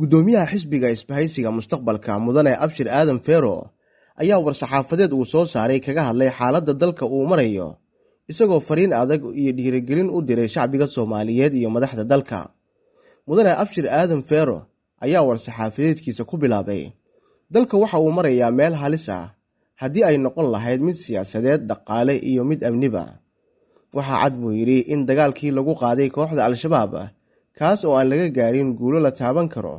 guddoomiyaha xisbiga isbahaysiga mustaqbalka mudane abshir aadan feero ayaa war-saxaafadeed uu soo saaray kaga hadlay xaaladda dalka uu marayo isagoo fariin adag iyo dhiirigelin u diray shacbiga soomaaliyeed iyo madaxda dalka. Mudane abshir aadan feero ayaa war-saxaafadeedkiisa ku bilaabay dalka waxa uu marayaa meel halis ah haddii ay noqon lahayd mid siyaasadeed dhaqaale iyo mid amniba. Waxaa cad buu yidhi in dagaalkii lagu qaaday kooxda al-shabaab kaas oo aan laga gaarin guulo la taaban karo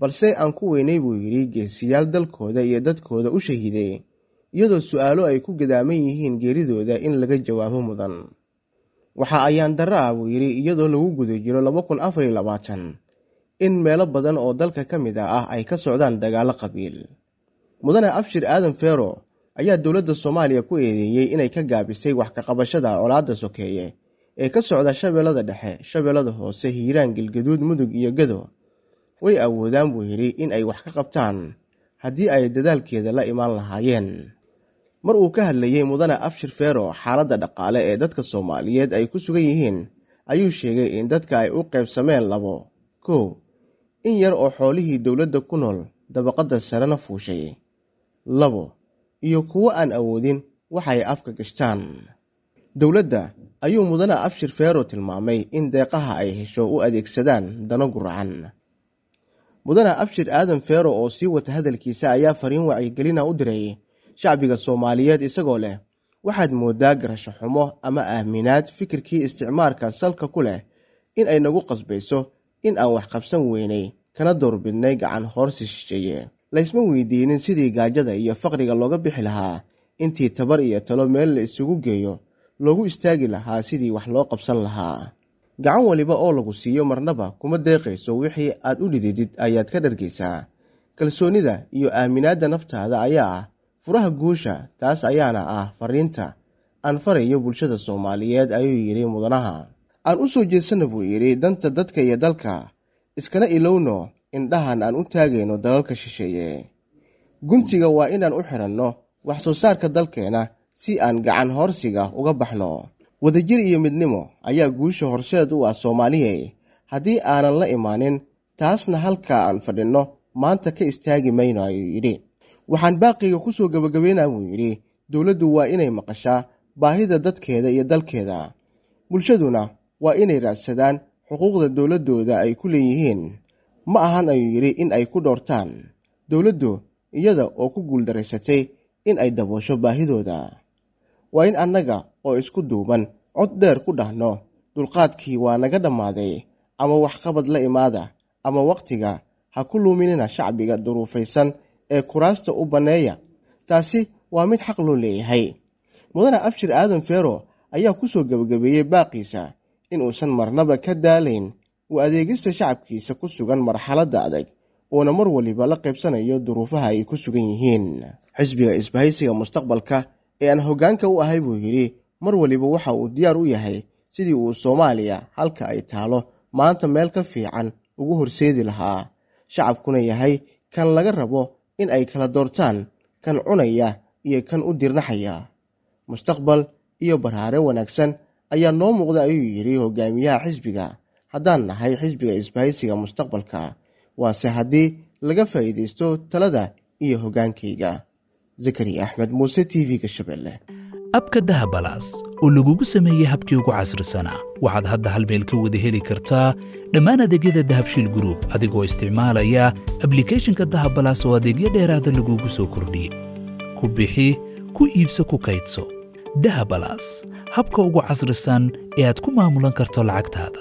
balse aan ku weynay buu yidhi geesiyaal dalkooda iyo dadkooda u shahiiday iyadoo su'aalo ay ku gadaaman yihiin geeridooda in laga jawaabo mudan. Waxa ayaan darro ah buu yidhi iyadoo lagu guda jiro laba kun afar iyo labaatan in meelo badan oo dalka ka mid ah ay ka socdaan dagaallo qabiil. Mudane abshir aadan feero ayaa dowladda soomaaliya ku eedeeyey inay ka gaabisay wax ka qabashada colaadda sokeeye ee ka socda shabeellada dhexe shabeellada hoose hiiraan galgaduud mudug iyo gado way awoodaan buu yidhi in ay wax ka qabtaan haddii ay dadaalkeeda la imaan lahaayeen. Mar uu ka hadlayey mudane abshir feero xaaladda dhaqaale ee dadka soomaaliyeed ay ku sugan yihiin ayuu sheegay in dadka ay u qaybsameen labo kow in yar oo xoolihii dowladda ku nool dabaqadda sarena fuushay labo iyo kuwo aan awoodin waxay afka gashtaan dowladda ayuu mudane abshir feero tilmaamay in deeqaha ay hesho u adeegsadaan dano guracan mudane abshir aadan feero oo sii wata hadalkiisa ayaa fariin wacyigelina u diray shacbiga soomaaliyeed isagoo leh waxaad mooddaa garasho xumo ama aaminaad fikirkii isticmaarka salka ku leh in ay nagu qasbayso in aan wax qabsan weynay kana doorbidnay gacan hoorsi shisheeye. Laysma weydiinin sidii gaajada iyo faqriga looga bixi lahaa intii tabar iyo talo meel la isugu geeyo loogu istaagi lahaa sidii wax loo qabsan lahaa. Gacan waliba oo lagu siiyo marnaba kuma deeqayso wixii aad u dhididid ayaad ka dhargaysaa. Kalsoonnida iyo aaminaadda naftaada ayaa ah furaha guusha taas ayaana ah fariinta. Aan farayo bulshada soomaaliyeed ayuu yidhi mudanaha. Aan u soo jeedsana buu yidhi danta dadka iyo dalka iskana ilowno indhahan aan u taagayno dalalka shisheeye. Guntiga waa inaan u xiranno wax soo saarka dalkeena si aan gacan hoorsiga uga baxno. Wadajir iyo midnimo ayaa guusha horseed u ah soomaaliye. Haddii aanan la imaanin taasna halkaa aan fadhinno maanta ka istaagi mayno ayuu yidhi. Waxaan baaqiga ku soo gebagabeynaa buu yidhi. Dowladdu waa inay maqashaa baahida dadkeeda iyo dalkeeda. Bulshaduna waa inay raadsadaan xuquuqda dowladdooda ay ku leeyihiin. Ma ahan ayuu yidhi in ay ku dhoortaan dowladdu iyada oo ku guuldaraysatay in ay daboosho baahidooda waa in annaga oo isku duuban cod dheer ku dhahno. Dulqaadkii waa naga dhammaaday ama waxqabad la imaada ama wakhtiga ha ku luuminina shacbiga duruufaysan ee kuraasta u banneeya taasi waa mid xaq loo leeyahay. Mudane abshir aadan feero ayaa ku soo gebagabeeyey baaqiisa in uusan marnaba ka daalayn uu adeegista shacabkiisa ku sugan marxaladda adag uuna mar waliba la qaybsanayo duruufaha ay ku sugan yihiin. Xisbiga isbahaysiga mustaqbalka ee aan hoggaanka u ahay buu yidhi mar waliba waxa uu diyaar u yahay sidii uu soomaaliya halka ay taalo. Maanta meel ka fiican ugu horseedi lahaa. Shacabkuna yahay kan laga rabo in ay kala doortaan kan cunaya iyo kan u dirnaxaya. Mustaqbal iyo barhaare wanaagsan ayaa noo muuqda ayuu yidhi hogaamiyaha xisbiga. Haddaan nahay xisbiga isbahaysiga mustaqbalka waase haddii laga faa'iidaysto talada iyo hoggaankayga zakari axmed muuse t v-ga shabeelle abka dahabalaas oo lagugu sameeyey habkii ugu casrisanaa waxaad hadda hal meel ka wada heli kartaa dhammaan adeegyada dahabshiil gruub adigoo isticmaalaya ablikeeshinka dahabalaas oo adeegyo dheeraada lagugu soo kordhiyey ku bixi ku iibso ku kaydso. Dahabalaas habka ugu casrisan ee aad ku maamulan karto lacagtaada